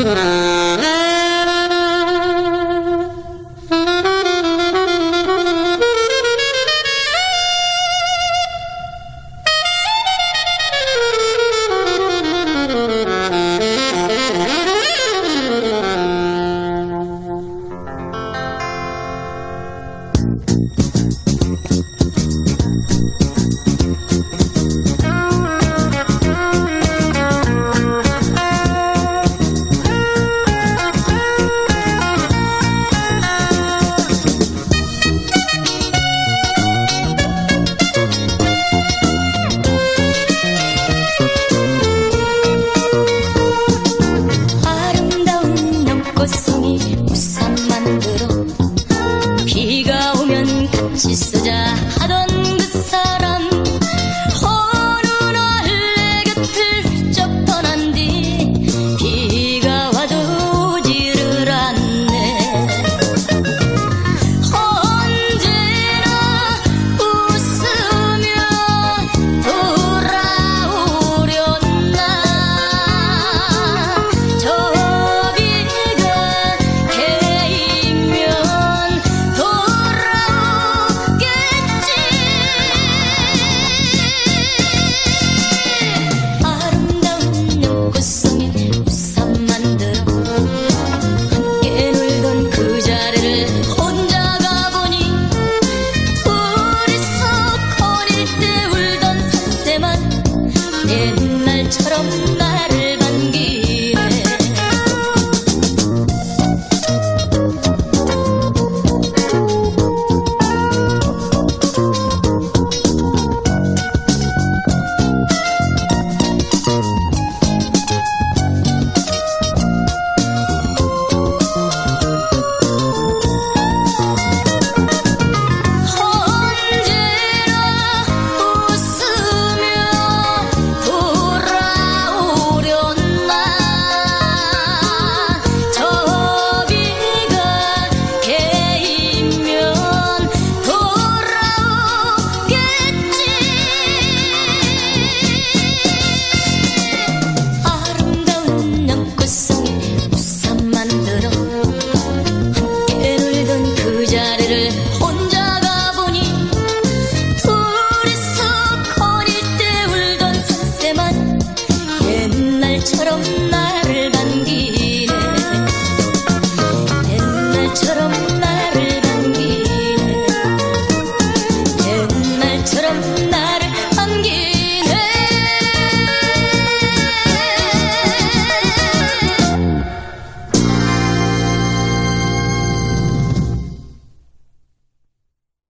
아름 just a, I don't you.